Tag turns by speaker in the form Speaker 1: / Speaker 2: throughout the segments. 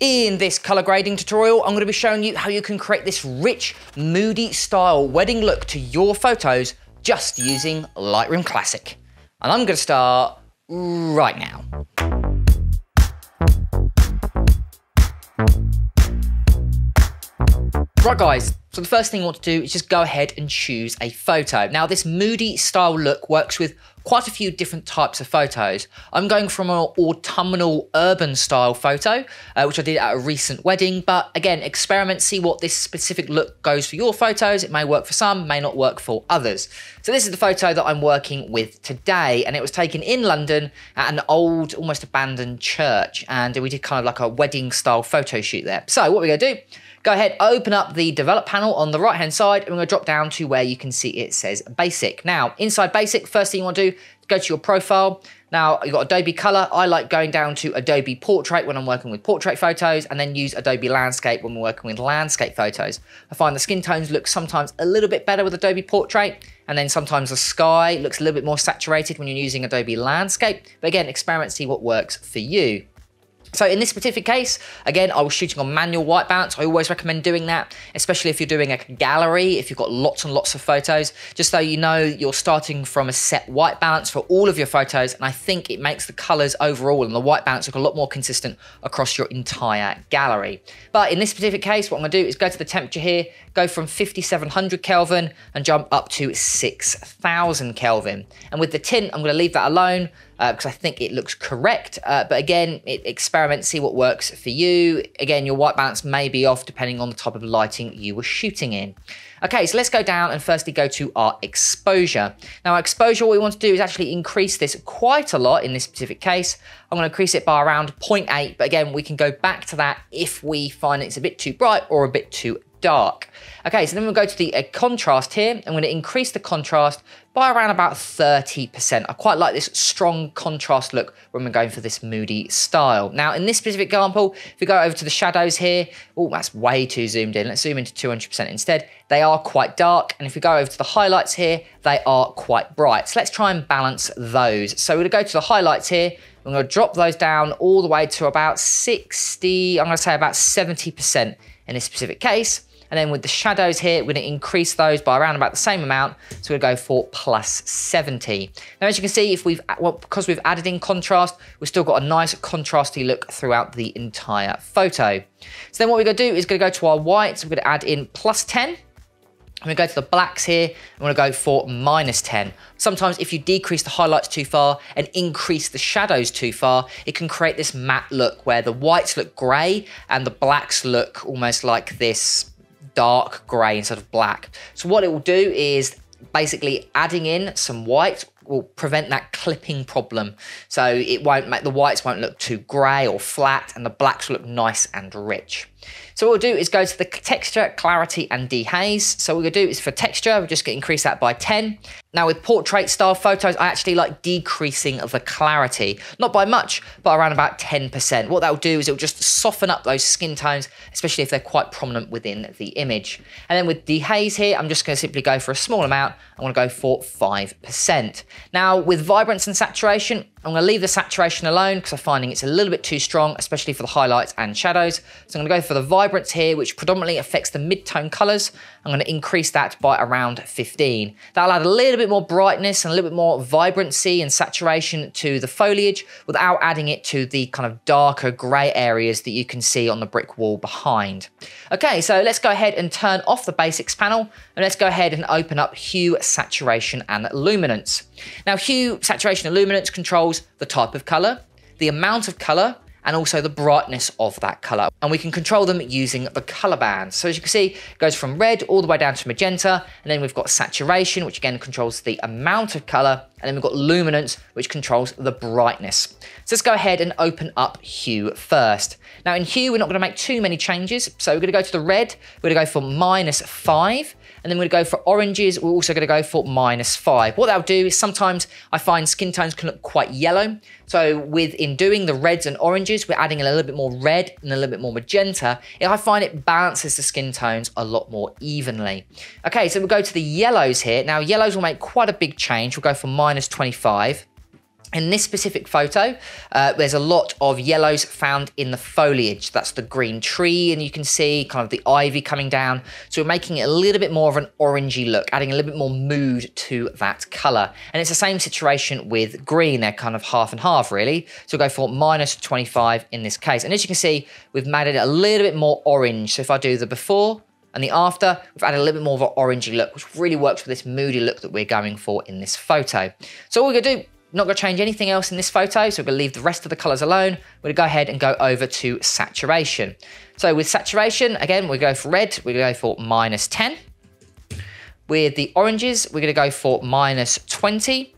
Speaker 1: In this color grading tutorial, I'm going to be showing you how you can create this rich, moody style wedding look to your photos just using Lightroom Classic. And I'm going to start right now. Right guys, so the first thing you want to do is just go ahead and choose a photo. Now this moody style look works with quite a few different types of photos. I'm going from an autumnal urban style photo, uh, which I did at a recent wedding, but again, experiment, see what this specific look goes for your photos. It may work for some, may not work for others. So this is the photo that I'm working with today, and it was taken in London at an old, almost abandoned church, and we did kind of like a wedding style photo shoot there. So what we're gonna do, Go ahead, open up the develop panel on the right hand side, and we're gonna drop down to where you can see it says basic. Now, inside basic, first thing you wanna do, go to your profile. Now, you've got Adobe Color. I like going down to Adobe Portrait when I'm working with portrait photos, and then use Adobe Landscape when we're working with landscape photos. I find the skin tones look sometimes a little bit better with Adobe Portrait, and then sometimes the sky looks a little bit more saturated when you're using Adobe Landscape. But again, experiment, see what works for you. So in this specific case, again, I was shooting on manual white balance. I always recommend doing that, especially if you're doing a gallery, if you've got lots and lots of photos, just so you know you're starting from a set white balance for all of your photos. And I think it makes the colors overall and the white balance look a lot more consistent across your entire gallery. But in this specific case, what I'm gonna do is go to the temperature here, go from 5700 Kelvin and jump up to 6000 Kelvin. And with the tint, I'm gonna leave that alone because uh, I think it looks correct. Uh, but again, it, experiment, see what works for you. Again, your white balance may be off depending on the type of lighting you were shooting in. Okay, so let's go down and firstly go to our exposure. Now, our exposure, what we want to do is actually increase this quite a lot in this specific case. I'm going to increase it by around 0.8, but again, we can go back to that if we find it's a bit too bright or a bit too dark. Okay, so then we'll go to the uh, contrast here. I'm going to increase the contrast by around about 30%. I quite like this strong contrast look when we're going for this moody style. Now, in this specific example, if we go over to the shadows here, oh, that's way too zoomed in. Let's zoom into 200% instead. They are quite dark. And if we go over to the highlights here, they are quite bright. So let's try and balance those. So we're to go to the highlights here. I'm going to drop those down all the way to about 60, I'm going to say about 70% in this specific case. And then with the shadows here, we're gonna increase those by around about the same amount. So we're gonna go for plus 70. Now, as you can see, if we've, well, because we've added in contrast, we've still got a nice contrasty look throughout the entire photo. So then what we're gonna do is gonna go to our whites. We're gonna add in plus 10. I'm gonna go to the blacks here. I'm gonna go for minus 10. Sometimes if you decrease the highlights too far and increase the shadows too far, it can create this matte look where the whites look gray and the blacks look almost like this dark grey instead of black. So what it will do is basically adding in some white will prevent that clipping problem. So it won't make the whites won't look too grey or flat and the blacks will look nice and rich. So what we'll do is go to the texture, clarity, and dehaze. So what we're gonna do is for texture, we're just gonna increase that by 10. Now with portrait style photos, I actually like decreasing the clarity, not by much, but around about 10%. What that'll do is it'll just soften up those skin tones, especially if they're quite prominent within the image. And then with dehaze here, I'm just gonna simply go for a small amount. I'm gonna go for 5%. Now with vibrance and saturation, I'm going to leave the saturation alone because I'm finding it's a little bit too strong, especially for the highlights and shadows. So I'm going to go for the vibrance here, which predominantly affects the mid-tone colors. I'm going to increase that by around 15. That'll add a little bit more brightness and a little bit more vibrancy and saturation to the foliage without adding it to the kind of darker gray areas that you can see on the brick wall behind. Okay, so let's go ahead and turn off the basics panel and let's go ahead and open up hue, saturation, and luminance. Now, hue, saturation, and luminance controls the type of color, the amount of color, and also the brightness of that color. And we can control them using the color bands. So as you can see, it goes from red all the way down to magenta, and then we've got saturation, which again controls the amount of color, and then we've got luminance, which controls the brightness. So let's go ahead and open up hue first. Now in hue, we're not gonna make too many changes. So we're gonna go to the red, we're gonna go for minus five, and then we're to go for oranges. We're also to go for minus five. What that'll do is sometimes I find skin tones can look quite yellow. So with in doing the reds and oranges, we're adding a little bit more red and a little bit more magenta. I find it balances the skin tones a lot more evenly. Okay, so we'll go to the yellows here. Now yellows will make quite a big change. We'll go for minus 25. In this specific photo, uh, there's a lot of yellows found in the foliage. That's the green tree, and you can see kind of the ivy coming down. So we're making it a little bit more of an orangey look, adding a little bit more mood to that colour. And it's the same situation with green. They're kind of half and half, really. So we'll go for minus 25 in this case. And as you can see, we've made it a little bit more orange. So if I do the before and the after, we've added a little bit more of an orangey look, which really works for this moody look that we're going for in this photo. So all we're to do not going to change anything else in this photo, so we're to leave the rest of the colors alone. We're to go ahead and go over to saturation. So with saturation, again, we go for red, to go for minus 10. With the oranges, we're going to go for minus 20.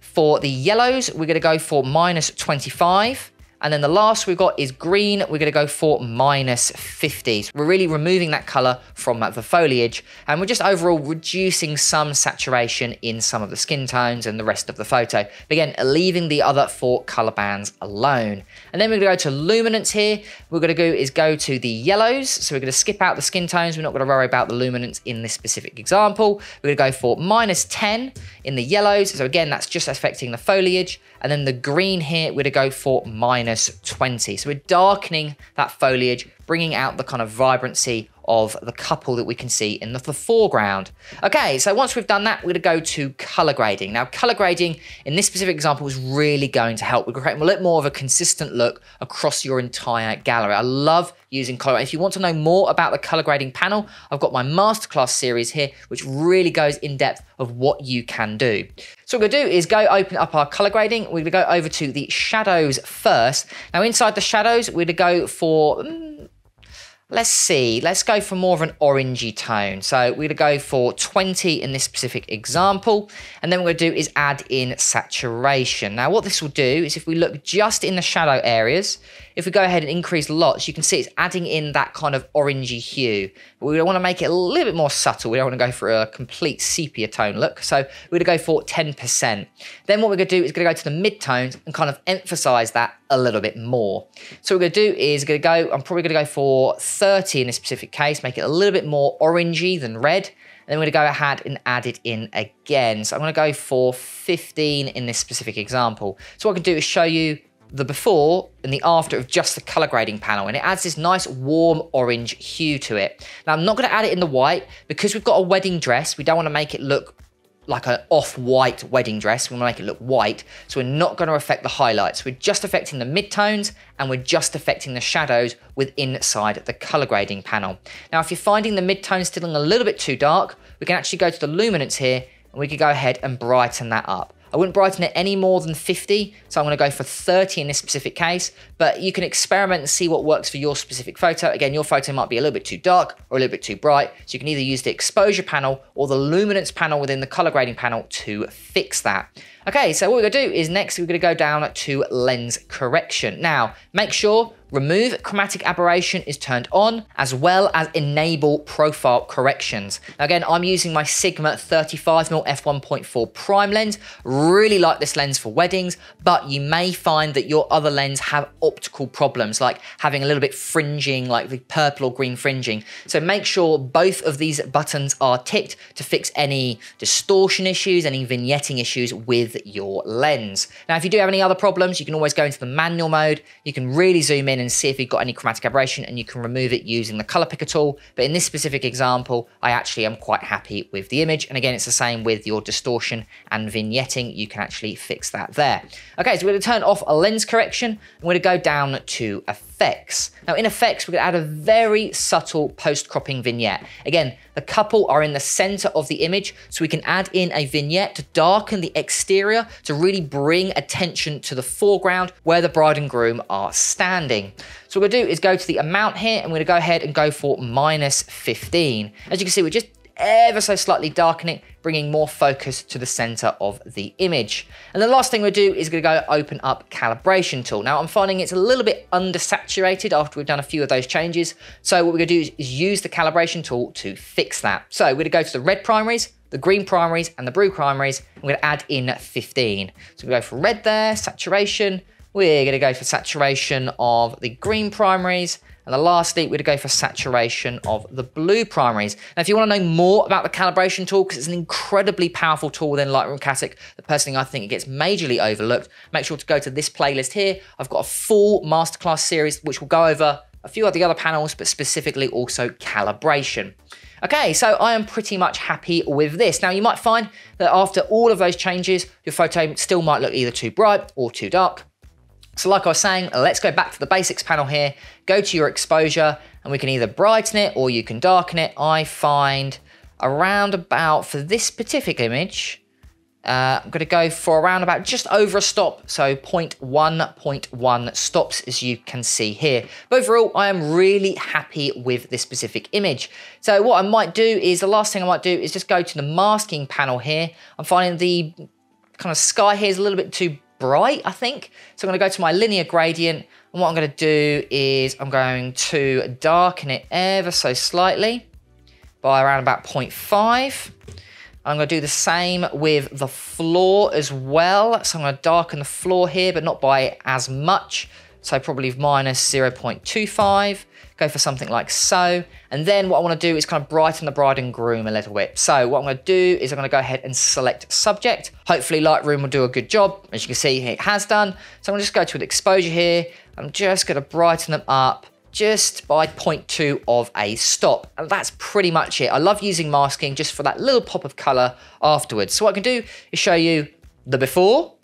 Speaker 1: For the yellows, we're going to go for minus 25. And then the last we've got is green. We're going to go for minus 50. So we're really removing that color from the foliage and we're just overall reducing some saturation in some of the skin tones and the rest of the photo. But again, leaving the other four color bands alone. And then we're going to go to luminance here. We're going to do is go to the yellows. So we're going to skip out the skin tones. We're not going to worry about the luminance in this specific example. We're going to go for minus 10 in the yellows. So again, that's just affecting the foliage. And then the green here, we're going to go for minus 20. So we're darkening that foliage, bringing out the kind of vibrancy of the couple that we can see in the, the, foreground. Okay, so once we've done that, we're gonna go to color grading. Now, color grading in this specific example is really going to help. We're create a little more of a consistent look across your entire gallery. I love using color. If you want to know more about the color grading panel, I've got my masterclass series here, which really goes in depth of what you can do. So what we're gonna do is go open up our color grading. We're gonna go over to the shadows first. Now inside the shadows, we're gonna go for, um, Let's see, let's go for more of an orangey tone. So we're gonna go for 20 in this specific example. And then what we're gonna do is add in saturation. Now what this will do is if we look just in the shadow areas, if we go ahead and increase lots, you can see it's adding in that kind of orangey hue. But we want to make it a little bit more subtle. We don't want to go for a complete sepia tone look. So we're to go for 10%. Then what we're to do is to go to the mid-tones and kind of emphasize that a little bit more. So what we're going to do is going to go, I'm probably going to go for 30 in this specific case, make it a little bit more orangey than red. And then we're going to go ahead and add it in again. So I'm going to go for 15 in this specific example. So what I can do is show you the before and the after of just the color grading panel and it adds this nice warm orange hue to it. Now I'm not going to add it in the white because we've got a wedding dress. We don't want to make it look like an off-white wedding dress. We want to make it look white. So we're not going to affect the highlights. We're just affecting the midtones and we're just affecting the shadows with inside the color grading panel. Now, if you're finding the midtones still a little bit too dark, we can actually go to the luminance here and we can go ahead and brighten that up. I wouldn't brighten it any more than 50, so I'm going to go for 30 in this specific case, but you can experiment and see what works for your specific photo. Again, your photo might be a little bit too dark or a little bit too bright, so you can either use the exposure panel or the luminance panel within the color grading panel to fix that. Okay, so what we're gonna do is next we're gonna go down to lens correction. Now, make sure remove chromatic aberration is turned on, as well as enable profile corrections. Now again, I'm using my Sigma 35mm f1.4 prime lens. Really like this lens for weddings, but you may find that your other lens have optical problems, like having a little bit fringing, like the purple or green fringing. So make sure both of these buttons are ticked to fix any distortion issues, any vignetting issues with your lens. Now, if you do have any other problems, you can always go into the manual mode. You can really zoom in and see if you've got any chromatic aberration and you can remove it using the color picker tool. But in this specific example, I actually am quite happy with the image. And again, it's the same with your distortion and vignetting. You can actually fix that there. Okay, so we're gonna turn off a lens correction. I'm gonna go down to effects. Now in effects, we're gonna add a very subtle post-cropping vignette. Again, the couple are in the center of the image, so we can add in a vignette to darken the exterior to really bring attention to the foreground where the bride and groom are standing. So what we're gonna do is go to the amount here, and we're gonna go ahead and go for minus 15. As you can see, we're just ever so slightly darkening, bringing more focus to the center of the image. And the last thing we'll do is gonna go open up calibration tool. Now I'm finding it's a little bit undersaturated after we've done a few of those changes. So what we're gonna do is, is use the calibration tool to fix that. So we're gonna go to the red primaries, the green primaries and the blue primaries. I'm gonna add in 15. So we go for red there, saturation, we're going to go for saturation of the green primaries. And the lastly, we're going to go for saturation of the blue primaries. Now, if you want to know more about the calibration tool, because it's an incredibly powerful tool within Lightroom Classic, the personally I think it gets majorly overlooked, make sure to go to this playlist here. I've got a full masterclass series which will go over a few of the other panels, but specifically also calibration. Okay, so I am pretty much happy with this. Now you might find that after all of those changes, your photo still might look either too bright or too dark. So like I was saying, let's go back to the basics panel here, go to your exposure, and we can either brighten it or you can darken it. I find around about, for this specific image, uh, I'm going to go for around about just over a stop, so 0.1, 0.1 stops as you can see here. But overall, I am really happy with this specific image. So what I might do is, the last thing I might do is just go to the masking panel here. I'm finding the kind of sky here is a little bit too bright, I think. So I'm going to go to my linear gradient. And what I'm going to do is I'm going to darken it ever so slightly by around about 0.5. I'm going to do the same with the floor as well. So I'm going to darken the floor here, but not by as much. So probably minus 0.25 go for something like so. And then what I want to do is kind of brighten the bride and groom a little bit. So what I'm going to do is I'm going to go ahead and select subject. Hopefully Lightroom will do a good job. As you can see, it has done. So I'm going to just go to an exposure here. I'm just going to brighten them up just by 0.2 of a stop. And that's pretty much it. I love using masking just for that little pop of color afterwards. So what I can do is show you the before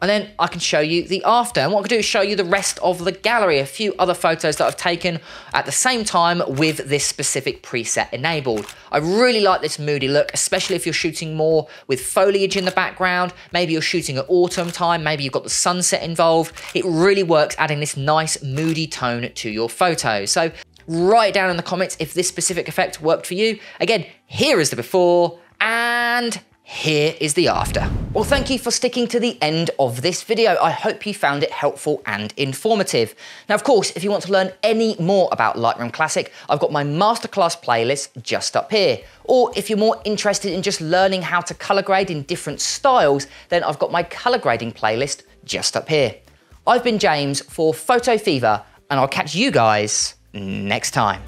Speaker 1: and then I can show you the after. And what I can do is show you the rest of the gallery, a few other photos that I've taken at the same time with this specific preset enabled. I really like this moody look, especially if you're shooting more with foliage in the background. Maybe you're shooting at autumn time, maybe you've got the sunset involved. It really works adding this nice moody tone to your photos. So write down in the comments if this specific effect worked for you. Again, here is the before and here is the after. Well, thank you for sticking to the end of this video. I hope you found it helpful and informative. Now, of course, if you want to learn any more about Lightroom Classic, I've got my masterclass playlist just up here. Or if you're more interested in just learning how to color grade in different styles, then I've got my color grading playlist just up here. I've been James for Photo Feaver, and I'll catch you guys next time.